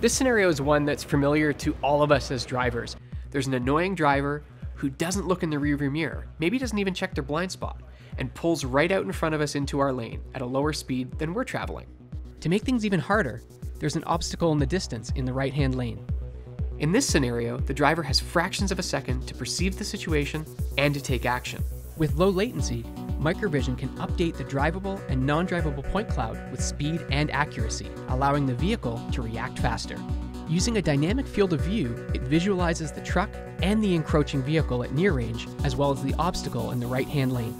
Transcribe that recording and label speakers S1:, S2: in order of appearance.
S1: This scenario is one that's familiar to all of us as drivers. There's an annoying driver who doesn't look in the rearview mirror, maybe doesn't even check their blind spot, and pulls right out in front of us into our lane at a lower speed than we're traveling.
S2: To make things even harder, there's an obstacle in the distance in the right hand lane.
S1: In this scenario, the driver has fractions of a second to perceive the situation and to take action.
S2: With low latency, Microvision can update the drivable and non drivable point cloud with speed and accuracy, allowing the vehicle to react faster. Using a dynamic field of view, it visualizes the truck and the encroaching vehicle at near range, as well as the obstacle in the right hand lane.